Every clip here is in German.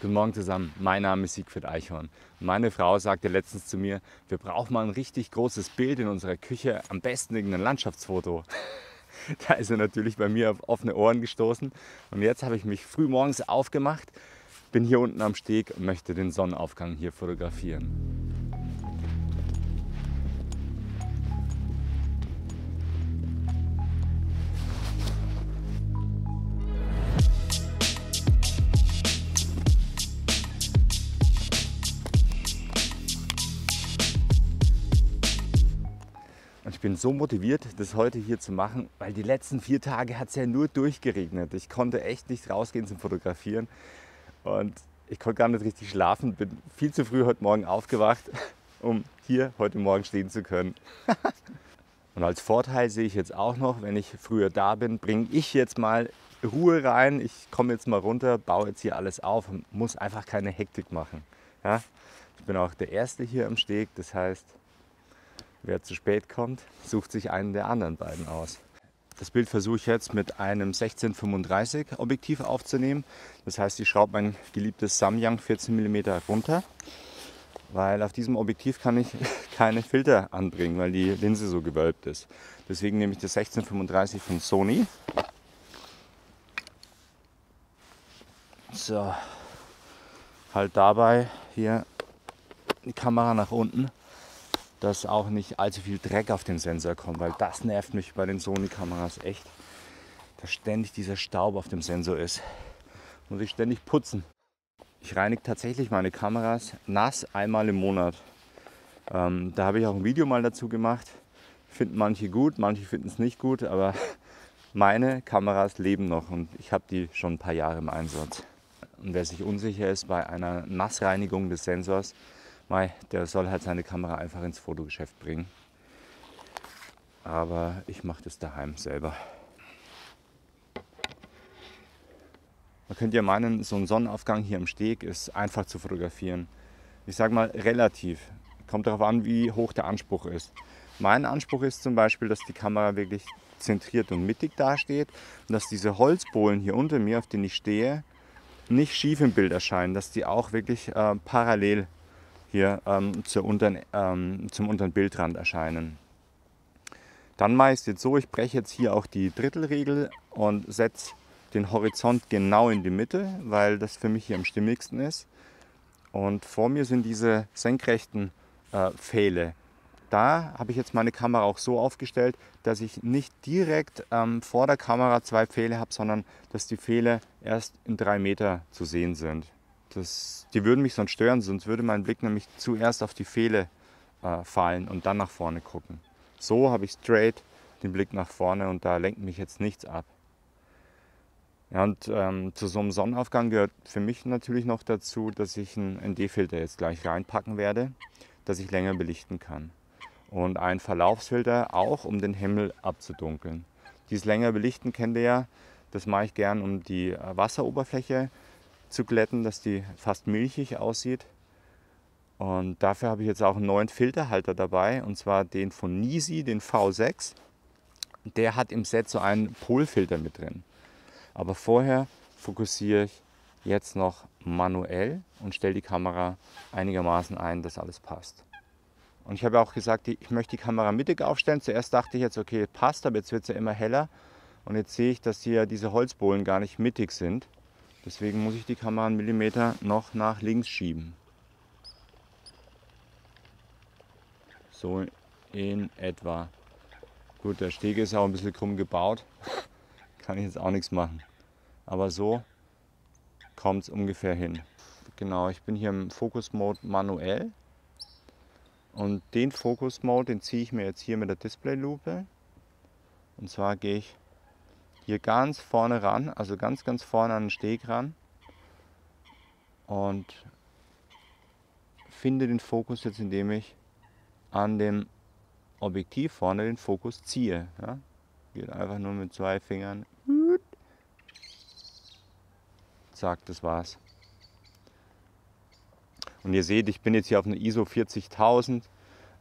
Guten Morgen zusammen, mein Name ist Siegfried Eichhorn. Meine Frau sagte letztens zu mir, wir brauchen mal ein richtig großes Bild in unserer Küche, am besten irgendein Landschaftsfoto. Da ist er natürlich bei mir auf offene Ohren gestoßen und jetzt habe ich mich früh morgens aufgemacht, bin hier unten am Steg und möchte den Sonnenaufgang hier fotografieren. So motiviert, das heute hier zu machen, weil die letzten vier Tage hat es ja nur durchgeregnet. Ich konnte echt nicht rausgehen zum Fotografieren und ich konnte gar nicht richtig schlafen. Bin viel zu früh heute Morgen aufgewacht, um hier heute Morgen stehen zu können. und als Vorteil sehe ich jetzt auch noch, wenn ich früher da bin, bringe ich jetzt mal Ruhe rein. Ich komme jetzt mal runter, baue jetzt hier alles auf und muss einfach keine Hektik machen. Ja? Ich bin auch der Erste hier am Steg, das heißt, Wer zu spät kommt, sucht sich einen der anderen beiden aus. Das Bild versuche ich jetzt mit einem 1635 Objektiv aufzunehmen. Das heißt, ich schraube mein geliebtes Samyang 14 mm runter, weil auf diesem Objektiv kann ich keine Filter anbringen, weil die Linse so gewölbt ist. Deswegen nehme ich das 1635 von Sony. So, halt dabei hier die Kamera nach unten dass auch nicht allzu viel Dreck auf den Sensor kommt, weil das nervt mich bei den Sony-Kameras echt, dass ständig dieser Staub auf dem Sensor ist. Muss ich ständig putzen. Ich reinige tatsächlich meine Kameras nass einmal im Monat. Ähm, da habe ich auch ein Video mal dazu gemacht. Finden manche gut, manche finden es nicht gut, aber meine Kameras leben noch und ich habe die schon ein paar Jahre im Einsatz. Und wer sich unsicher ist bei einer Nassreinigung des Sensors, Mei, der soll halt seine Kamera einfach ins Fotogeschäft bringen. Aber ich mache das daheim selber. Man könnte ja meinen, so ein Sonnenaufgang hier am Steg ist einfach zu fotografieren. Ich sage mal relativ. Kommt darauf an, wie hoch der Anspruch ist. Mein Anspruch ist zum Beispiel, dass die Kamera wirklich zentriert und mittig dasteht und dass diese Holzbohlen hier unter mir, auf denen ich stehe, nicht schief im Bild erscheinen, dass die auch wirklich äh, parallel hier ähm, unteren, ähm, zum unteren Bildrand erscheinen. Dann meist jetzt so, ich breche jetzt hier auch die Drittelregel und setze den Horizont genau in die Mitte, weil das für mich hier am stimmigsten ist. Und vor mir sind diese senkrechten äh, Pfähle. Da habe ich jetzt meine Kamera auch so aufgestellt, dass ich nicht direkt ähm, vor der Kamera zwei Pfähle habe, sondern dass die Pfähle erst in drei Meter zu sehen sind. Das, die würden mich sonst stören, sonst würde mein Blick nämlich zuerst auf die Pfähle äh, fallen und dann nach vorne gucken. So habe ich straight den Blick nach vorne und da lenkt mich jetzt nichts ab. Ja, und ähm, zu so einem Sonnenaufgang gehört für mich natürlich noch dazu, dass ich einen ND-Filter jetzt gleich reinpacken werde, dass ich länger belichten kann. Und einen Verlaufsfilter auch, um den Himmel abzudunkeln. Dieses länger belichten kennt ihr ja, das mache ich gern, um die äh, Wasseroberfläche zu glätten, dass die fast milchig aussieht. Und dafür habe ich jetzt auch einen neuen Filterhalter dabei, und zwar den von Nisi, den V6. Der hat im Set so einen Polfilter mit drin. Aber vorher fokussiere ich jetzt noch manuell und stelle die Kamera einigermaßen ein, dass alles passt. Und ich habe auch gesagt, ich möchte die Kamera mittig aufstellen. Zuerst dachte ich jetzt, okay, passt, aber jetzt wird es ja immer heller. Und jetzt sehe ich, dass hier diese Holzbohlen gar nicht mittig sind. Deswegen muss ich die Kamera einen Millimeter noch nach links schieben. So in etwa. Gut, der Steg ist auch ein bisschen krumm gebaut. Kann ich jetzt auch nichts machen. Aber so kommt es ungefähr hin. Genau, ich bin hier im Focus Mode manuell. Und den Focus Mode, den ziehe ich mir jetzt hier mit der Displaylupe. Und zwar gehe ich hier ganz vorne ran, also ganz, ganz vorne an den Steg ran und finde den Fokus jetzt, indem ich an dem Objektiv vorne den Fokus ziehe. Ja? Geht einfach nur mit zwei Fingern. Zack, das war's. Und ihr seht, ich bin jetzt hier auf einer ISO 40000.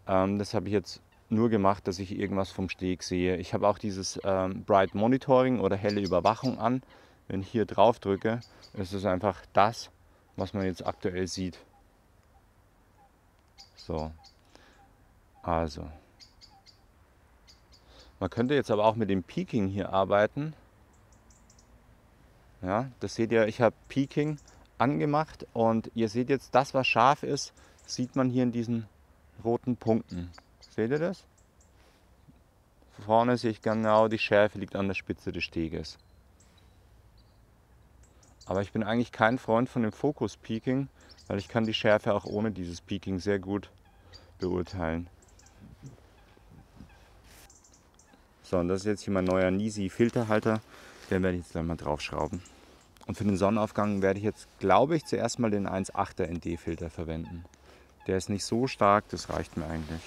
Ähm, das habe ich jetzt nur gemacht, dass ich irgendwas vom Steg sehe. Ich habe auch dieses ähm, Bright Monitoring oder helle Überwachung an. Wenn ich hier drauf drücke, ist es einfach das, was man jetzt aktuell sieht. So, also. Man könnte jetzt aber auch mit dem Peaking hier arbeiten. Ja, das seht ihr, ich habe Peaking angemacht und ihr seht jetzt, das was scharf ist, sieht man hier in diesen roten Punkten. Seht ihr das? Vorne sehe ich genau, die Schärfe liegt an der Spitze des Steges. Aber ich bin eigentlich kein Freund von dem Fokus Peaking, weil ich kann die Schärfe auch ohne dieses Peaking sehr gut beurteilen. So, und das ist jetzt hier mein neuer Nisi Filterhalter. Den werde ich jetzt gleich mal draufschrauben. Und für den Sonnenaufgang werde ich jetzt, glaube ich, zuerst mal den 1.8er ND-Filter verwenden. Der ist nicht so stark, das reicht mir eigentlich.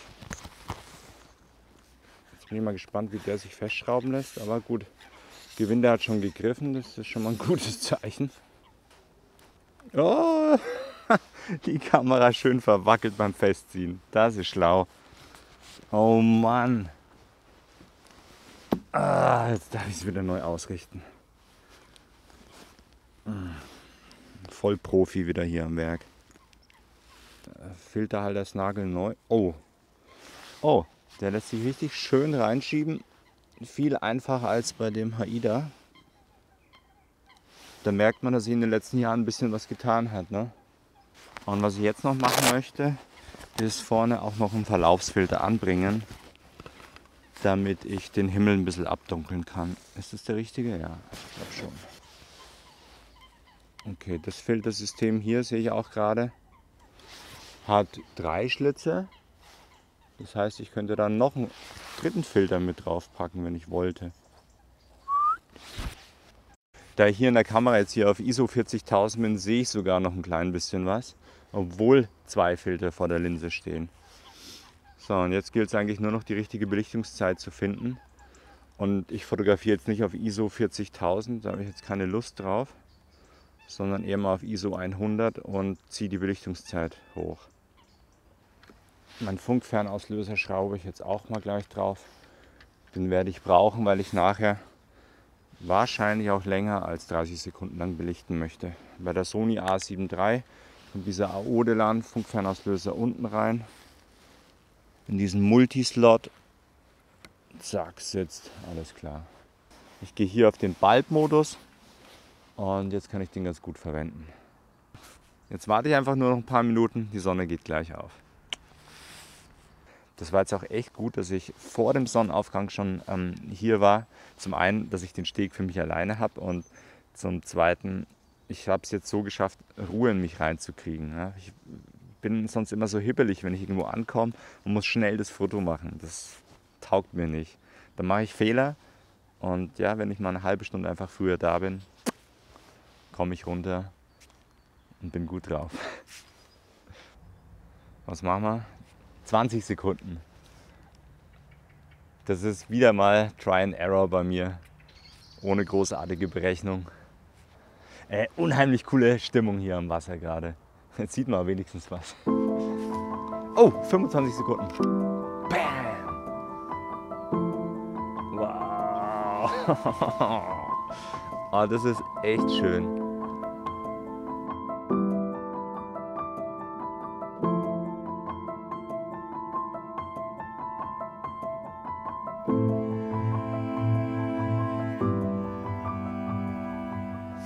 Bin ich mal gespannt, wie der sich festschrauben lässt. Aber gut, Gewinde hat schon gegriffen, das ist schon mal ein gutes Zeichen. Oh, die Kamera schön verwackelt beim Festziehen. Das ist schlau. Oh Mann. Ah, jetzt darf ich es wieder neu ausrichten. Voll Profi wieder hier am Werk. Filterhalter ist nagelneu. Oh. Oh, der lässt sich richtig schön reinschieben. Viel einfacher als bei dem Haida. Da merkt man, dass sich in den letzten Jahren ein bisschen was getan hat. Ne? Und was ich jetzt noch machen möchte, ist vorne auch noch einen Verlaufsfilter anbringen damit ich den Himmel ein bisschen abdunkeln kann. Ist das der richtige? Ja, ich glaube schon. Okay, das Filtersystem hier sehe ich auch gerade. Hat drei Schlitze. Das heißt, ich könnte dann noch einen dritten Filter mit draufpacken, wenn ich wollte. Da ich hier in der Kamera jetzt hier auf ISO 40000 bin, sehe ich sogar noch ein klein bisschen was, obwohl zwei Filter vor der Linse stehen. So, und jetzt gilt es eigentlich nur noch die richtige Belichtungszeit zu finden. Und ich fotografiere jetzt nicht auf ISO 40000, da habe ich jetzt keine Lust drauf, sondern eher mal auf ISO 100 und ziehe die Belichtungszeit hoch. Mein Funkfernauslöser schraube ich jetzt auch mal gleich drauf. Den werde ich brauchen, weil ich nachher wahrscheinlich auch länger als 30 Sekunden lang belichten möchte. Bei der Sony A7 III kommt dieser Aodelan Funkfernauslöser unten rein in diesen Multislot. Zack, sitzt. Alles klar. Ich gehe hier auf den Bulb-Modus und jetzt kann ich den ganz gut verwenden. Jetzt warte ich einfach nur noch ein paar Minuten, die Sonne geht gleich auf. Das war jetzt auch echt gut, dass ich vor dem Sonnenaufgang schon ähm, hier war. Zum einen, dass ich den Steg für mich alleine habe und zum zweiten, ich habe es jetzt so geschafft, Ruhe in mich reinzukriegen. Ja. Ich bin sonst immer so hibbelig, wenn ich irgendwo ankomme und muss schnell das Foto machen. Das taugt mir nicht. Dann mache ich Fehler und ja, wenn ich mal eine halbe Stunde einfach früher da bin, komme ich runter und bin gut drauf. Was machen wir? 20 Sekunden. Das ist wieder mal Try and Error bei mir. Ohne großartige Berechnung. Äh, unheimlich coole Stimmung hier am Wasser gerade. Jetzt sieht man wenigstens was. Oh, 25 Sekunden. Bam! Wow! oh, das ist echt schön.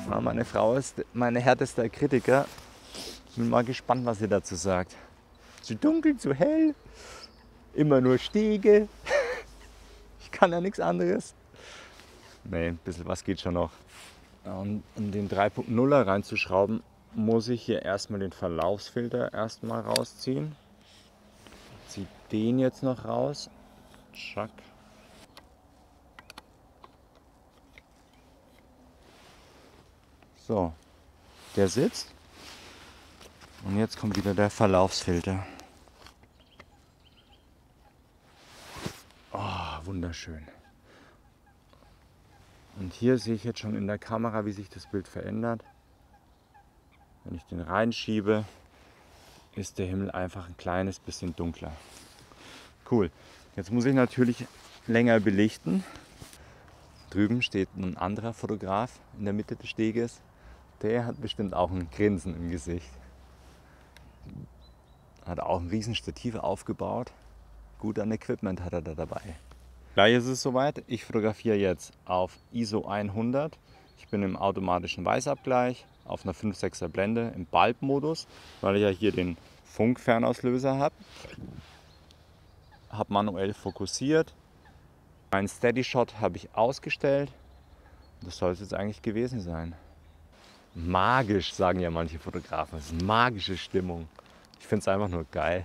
Meine Frau ist meine härteste Kritiker bin mal gespannt, was sie dazu sagt. Zu dunkel, zu hell, immer nur Stege. Ich kann ja nichts anderes. Nee, ein bisschen was geht schon noch. Und um den 3.0er reinzuschrauben, muss ich hier erstmal den Verlaufsfilter erstmal rausziehen. Ich ziehe den jetzt noch raus. Schack. So, der sitzt. Und jetzt kommt wieder der Verlaufsfilter. Oh, wunderschön. Und hier sehe ich jetzt schon in der Kamera, wie sich das Bild verändert. Wenn ich den reinschiebe, ist der Himmel einfach ein kleines bisschen dunkler. Cool. Jetzt muss ich natürlich länger belichten. Drüben steht ein anderer Fotograf in der Mitte des Steges Der hat bestimmt auch ein Grinsen im Gesicht. Hat auch ein riesen Stativ aufgebaut. Gut an Equipment hat er da dabei. Gleich ist es soweit. Ich fotografiere jetzt auf ISO 100. Ich bin im automatischen Weißabgleich auf einer 5-6er Blende im Bulb-Modus, weil ich ja hier den Funkfernauslöser habe. Habe manuell fokussiert. Mein Steady Shot habe ich ausgestellt. Das soll es jetzt eigentlich gewesen sein. Magisch, sagen ja manche Fotografen. Es ist magische Stimmung. Ich finde es einfach nur geil.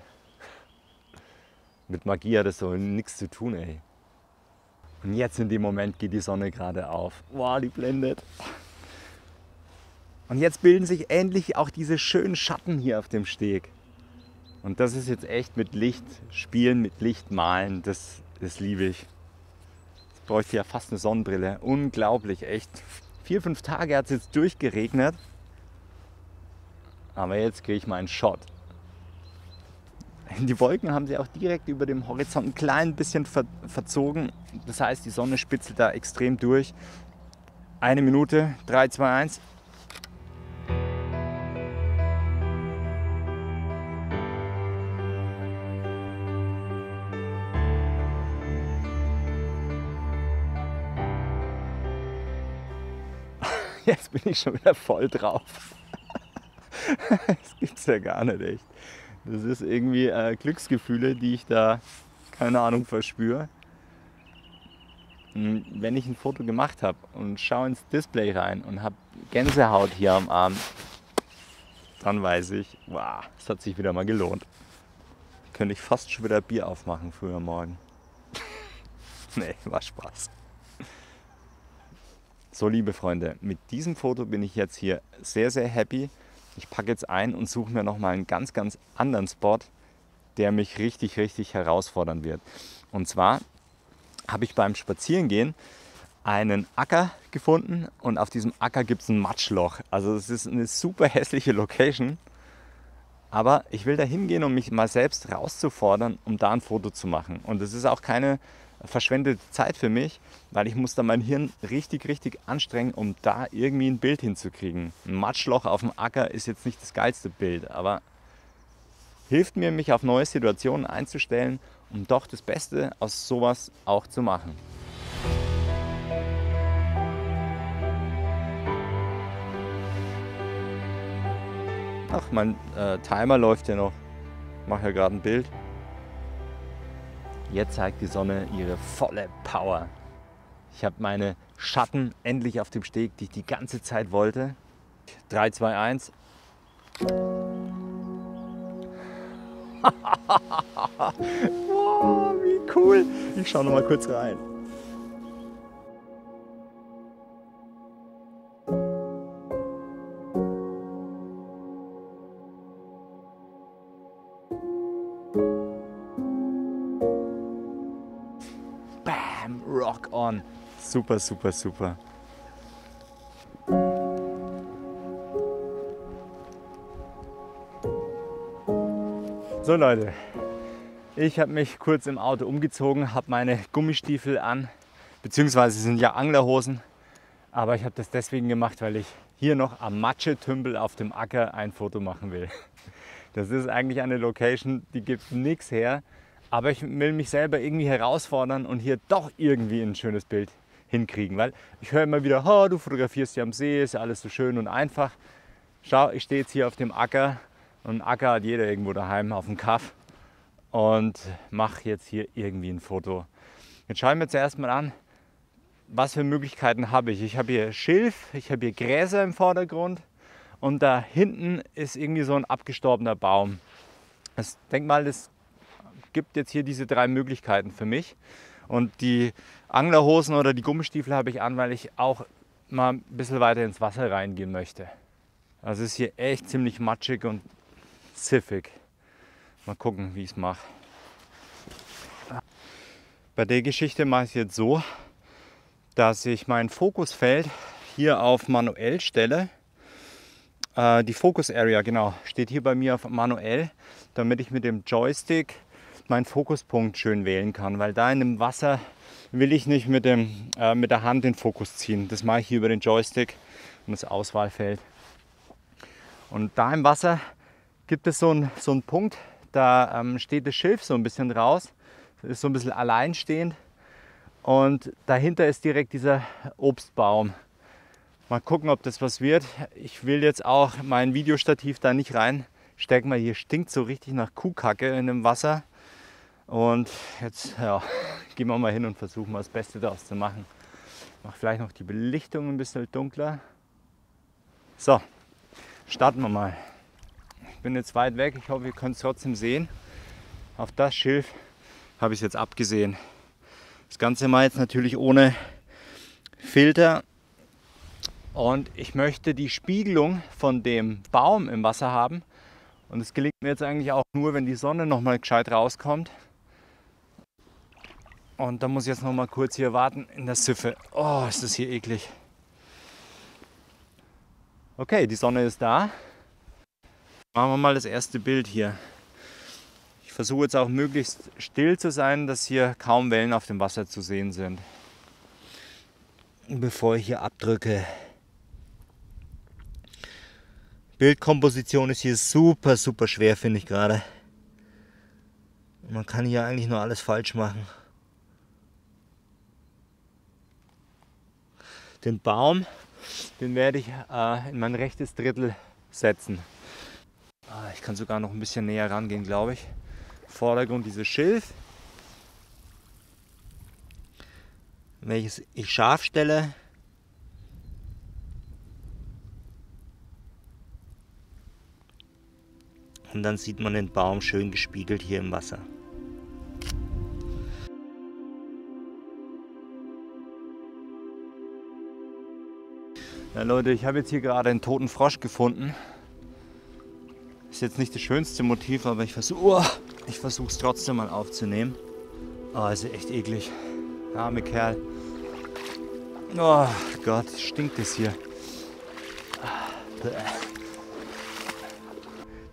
Mit Magie hat das so nichts zu tun, ey. Und jetzt in dem Moment geht die Sonne gerade auf. Wow, die blendet. Und jetzt bilden sich endlich auch diese schönen Schatten hier auf dem Steg. Und das ist jetzt echt mit Licht spielen, mit Licht malen, das, das liebe ich. Jetzt bräuchte ja fast eine Sonnenbrille. Unglaublich, echt. Vier, fünf Tage hat es jetzt durchgeregnet. Aber jetzt kriege ich mal einen Shot. Die Wolken haben sich auch direkt über dem Horizont ein klein bisschen ver verzogen. Das heißt, die Sonne spitzelt da extrem durch. Eine Minute, 3, 2, 1. Jetzt bin ich schon wieder voll drauf. Das gibt's ja gar nicht echt. Das ist irgendwie äh, Glücksgefühle, die ich da, keine Ahnung, verspüre. Hm, wenn ich ein Foto gemacht habe und schaue ins Display rein und habe Gänsehaut hier am Arm, dann weiß ich, wow, es hat sich wieder mal gelohnt. Könnte ich fast schon wieder Bier aufmachen früher morgen. nee, war Spaß. So, liebe Freunde, mit diesem Foto bin ich jetzt hier sehr, sehr happy. Ich packe jetzt ein und suche mir nochmal einen ganz, ganz anderen Spot, der mich richtig, richtig herausfordern wird. Und zwar habe ich beim Spazierengehen einen Acker gefunden und auf diesem Acker gibt es ein Matschloch. Also es ist eine super hässliche Location. Aber ich will da hingehen, um mich mal selbst herauszufordern, um da ein Foto zu machen. Und es ist auch keine verschwendete Zeit für mich, weil ich muss da mein Hirn richtig, richtig anstrengen, um da irgendwie ein Bild hinzukriegen. Ein Matschloch auf dem Acker ist jetzt nicht das geilste Bild, aber hilft mir, mich auf neue Situationen einzustellen, um doch das Beste aus sowas auch zu machen. Ach, mein äh, Timer läuft ja noch. Ich mache ja gerade ein Bild. Jetzt zeigt die Sonne ihre volle Power. Ich habe meine Schatten endlich auf dem Steg, die ich die ganze Zeit wollte. 3, 2, 1. wow, wie cool. Ich schaue noch mal kurz rein. On. Super, super, super. So Leute, ich habe mich kurz im Auto umgezogen, habe meine Gummistiefel an, beziehungsweise sind ja Anglerhosen, aber ich habe das deswegen gemacht, weil ich hier noch am Matschetümpel auf dem Acker ein Foto machen will. Das ist eigentlich eine Location, die gibt nichts her, aber ich will mich selber irgendwie herausfordern und hier doch irgendwie ein schönes Bild hinkriegen. Weil ich höre immer wieder, oh, du fotografierst hier am See, ist ja alles so schön und einfach. Schau, ich stehe jetzt hier auf dem Acker und Acker hat jeder irgendwo daheim auf dem Kaff und mache jetzt hier irgendwie ein Foto. Jetzt schauen wir zuerst mal an, was für Möglichkeiten habe ich. Ich habe hier Schilf, ich habe hier Gräser im Vordergrund und da hinten ist irgendwie so ein abgestorbener Baum. Das Denkmal ist gibt jetzt hier diese drei Möglichkeiten für mich. Und die Anglerhosen oder die Gummistiefel habe ich an, weil ich auch mal ein bisschen weiter ins Wasser reingehen möchte. Also ist hier echt ziemlich matschig und ziffig. Mal gucken, wie ich es mache. Bei der Geschichte mache ich es jetzt so, dass ich mein Fokusfeld hier auf manuell stelle. Äh, die Focus Area, genau, steht hier bei mir auf manuell, damit ich mit dem Joystick meinen Fokuspunkt schön wählen kann, weil da in dem Wasser will ich nicht mit, dem, äh, mit der Hand den Fokus ziehen. Das mache ich hier über den Joystick und das Auswahlfeld Und da im Wasser gibt es so einen, so einen Punkt, da ähm, steht das Schilf so ein bisschen raus. Ist so ein bisschen alleinstehend. Und dahinter ist direkt dieser Obstbaum. Mal gucken, ob das was wird. Ich will jetzt auch mein Videostativ da nicht reinstecken, weil hier stinkt so richtig nach Kuhkacke in dem Wasser. Und jetzt ja, gehen wir mal hin und versuchen mal das Beste daraus zu machen. Ich mache vielleicht noch die Belichtung ein bisschen dunkler. So, starten wir mal. Ich bin jetzt weit weg. Ich hoffe, ihr könnt es trotzdem sehen. Auf das Schilf habe ich es jetzt abgesehen. Das Ganze mal jetzt natürlich ohne Filter. Und ich möchte die Spiegelung von dem Baum im Wasser haben. Und es gelingt mir jetzt eigentlich auch nur, wenn die Sonne noch mal gescheit rauskommt. Und da muss ich jetzt noch mal kurz hier warten in der Süffe. Oh, ist das hier eklig. Okay, die Sonne ist da. Machen wir mal das erste Bild hier. Ich versuche jetzt auch möglichst still zu sein, dass hier kaum Wellen auf dem Wasser zu sehen sind. Bevor ich hier abdrücke. Bildkomposition ist hier super, super schwer, finde ich gerade. Man kann hier eigentlich nur alles falsch machen. Den Baum, den werde ich äh, in mein rechtes Drittel setzen. Ah, ich kann sogar noch ein bisschen näher rangehen, glaube ich. Vordergrund dieses Schilf, welches ich scharf stelle. Und dann sieht man den Baum schön gespiegelt hier im Wasser. Ja Leute, ich habe jetzt hier gerade einen toten Frosch gefunden. Ist jetzt nicht das schönste Motiv, aber ich versuche oh, ich es trotzdem mal aufzunehmen. Oh, ist echt eklig. Arme Kerl. Oh Gott, stinkt es hier.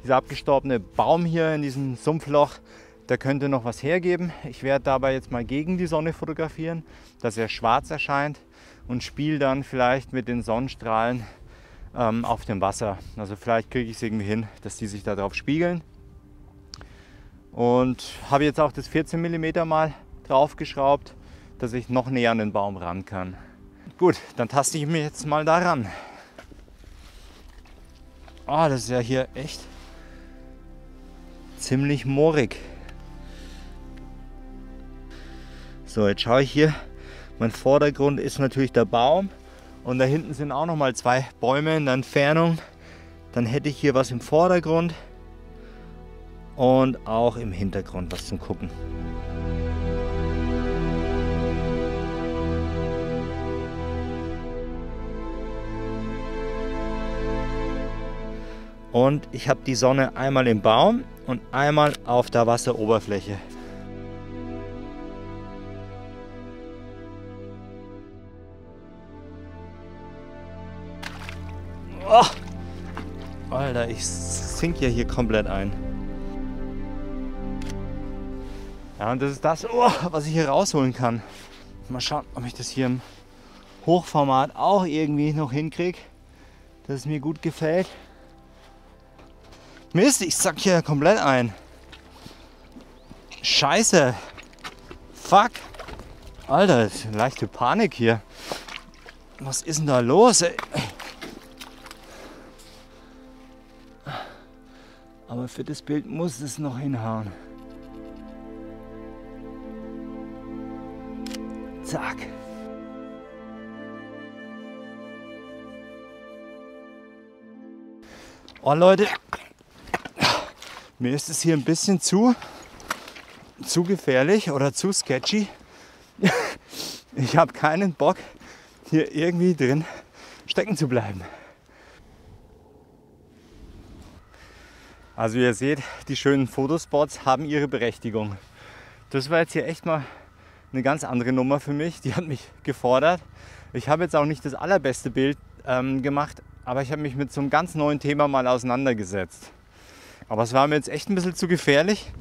Dieser abgestorbene Baum hier in diesem Sumpfloch, der könnte noch was hergeben. Ich werde dabei jetzt mal gegen die Sonne fotografieren, dass er schwarz erscheint und spiele dann vielleicht mit den Sonnenstrahlen ähm, auf dem Wasser. Also vielleicht kriege ich es irgendwie hin, dass die sich darauf spiegeln. Und habe jetzt auch das 14 mm mal draufgeschraubt, dass ich noch näher an den Baum ran kann. Gut, dann taste ich mich jetzt mal daran. Ah, oh, das ist ja hier echt ziemlich moorig. So, jetzt schaue ich hier mein Vordergrund ist natürlich der Baum und da hinten sind auch noch mal zwei Bäume in der Entfernung. Dann hätte ich hier was im Vordergrund und auch im Hintergrund was zum Gucken. Und ich habe die Sonne einmal im Baum und einmal auf der Wasseroberfläche. Oh. Alter, ich sink ja hier komplett ein. Ja, und das ist das, oh, was ich hier rausholen kann. Mal schauen, ob ich das hier im Hochformat auch irgendwie noch hinkriege, dass es mir gut gefällt. Mist, ich sack hier komplett ein. Scheiße. Fuck. Alter, leichte Panik hier. Was ist denn da los? Ey? Aber für das Bild muss es noch hinhauen. Zack. Oh Leute, mir ist es hier ein bisschen zu, zu gefährlich oder zu sketchy. Ich habe keinen Bock, hier irgendwie drin stecken zu bleiben. Also ihr seht, die schönen Fotospots haben ihre Berechtigung. Das war jetzt hier echt mal eine ganz andere Nummer für mich. Die hat mich gefordert. Ich habe jetzt auch nicht das allerbeste Bild ähm, gemacht, aber ich habe mich mit so einem ganz neuen Thema mal auseinandergesetzt. Aber es war mir jetzt echt ein bisschen zu gefährlich,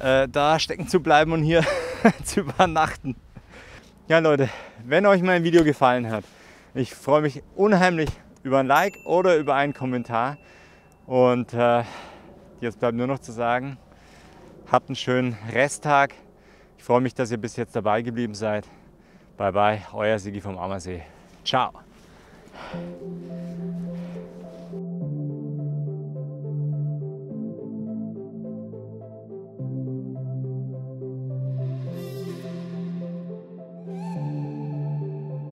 äh, da stecken zu bleiben und hier zu übernachten. Ja Leute, wenn euch mein Video gefallen hat, ich freue mich unheimlich über ein Like oder über einen Kommentar. Und äh, jetzt bleibt nur noch zu sagen, habt einen schönen Resttag. Ich freue mich, dass ihr bis jetzt dabei geblieben seid. Bye bye, euer Sigi vom Ammersee. Ciao.